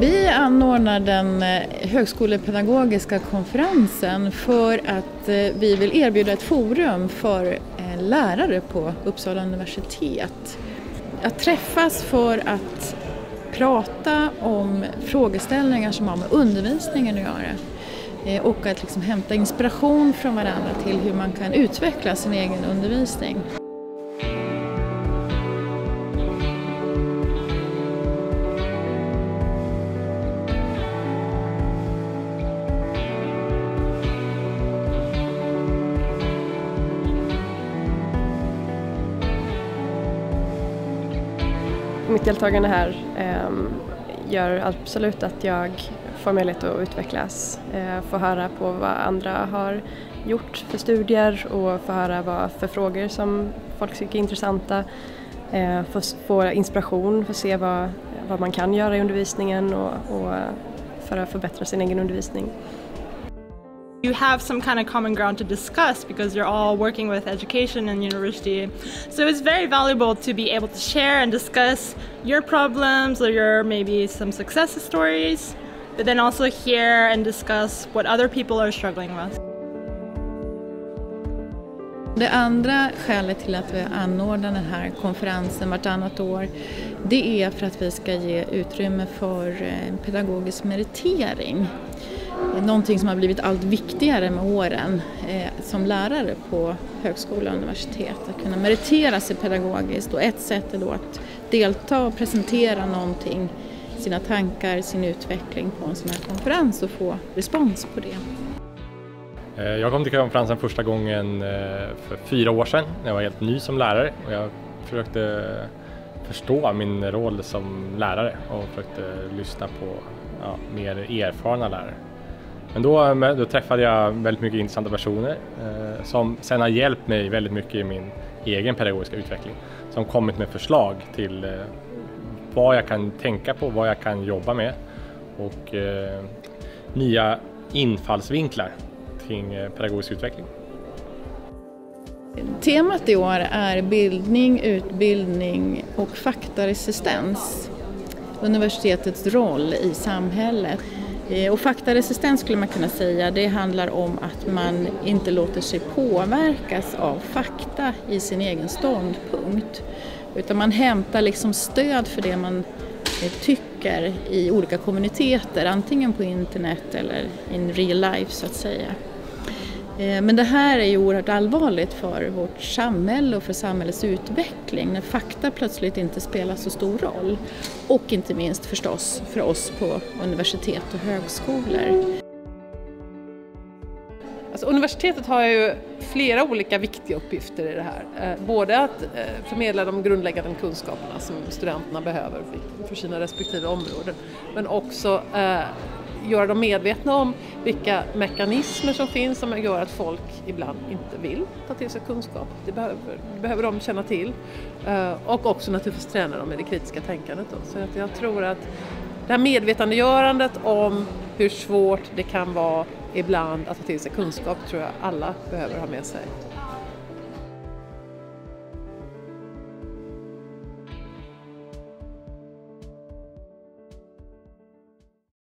Vi anordnar den eh, högskolepedagogiska konferensen för att eh, vi vill erbjuda ett forum för eh, lärare på Uppsala universitet. Att träffas för att prata om frågeställningar som har med undervisningen att göra och att liksom hämta inspiration från varandra till hur man kan utveckla sin egen undervisning. Mitt deltagande här eh, gör absolut att jag får möjlighet att utvecklas, eh, få höra på vad andra har gjort för studier och få höra vad för frågor som folk tycker är intressanta, eh, få, få inspiration, få se vad, vad man kan göra i undervisningen och, och eh, för att förbättra sin egen undervisning. You have some kind of common ground to discuss because you're all working with education and university. So it's very valuable to be able to share and discuss your problems or your maybe some success stories, but then also hear and discuss what other people are struggling with. Det andra skälet till att vi anordnar den här konferensen vartannat år det är för att vi ska ge utrymme för eh, pedagogisk meritering någonting som har blivit allt viktigare med åren eh, som lärare på högskola och universitet. Att kunna meritera sig pedagogiskt och ett sätt är då att delta och presentera någonting, sina tankar, sin utveckling på en sån här konferens och få respons på det. Eh, jag kom till konferensen första gången eh, för fyra år sedan när jag var helt ny som lärare och jag försökte förstå min roll som lärare och försökte lyssna på ja, mer erfarna lärare. Men då, eh, då, träffade jag väldigt mycket intressanta personer eh, som sen har hjälpt mig väldigt mycket i min egen pedagogiska utveckling. Som kommit med förslag till eh, vad jag kan tänka på, vad jag kan jobba med och eh, nya infallsvinklar kring eh, pedagogisk utveckling. Temat i år är bildning, utbildning och faktaresistens. Universitetets roll i samhället. Eh, och faktaresistens skulle man kunna säga, det handlar om att man inte låter sig påverkas av fakta i sin egen ståndpunkt. Utan man hämtar liksom stöd för det man eh, tycker i olika kommuniteter, antingen på internet eller in real life så att säga. Eh, men det här är ju oerhört allvarligt för vårt samhälle och för samhällets utveckling när fakta plötsligt inte spelar så stor roll. Och inte minst förstås för oss på universitet och högskolor. Alltså, universitetet har ju flera olika viktiga uppgifter i det här. Eh, både att eh, förmedla de grundläggande kunskaperna som studenterna behöver för sina respektive områden men också göra dem medvetna om vilka mekanismer som finns som gör att folk ibland inte vill ta till sig kunskap. Det behöver, det behöver de känna till. Eh, och också naturligtvis träna dem i det kritiska tänkandet. Då. Så att jag tror att det här medvetandegörandet om hur svårt det kan vara ibland att ta till sig kunskap tror jag alla behöver ha med sig.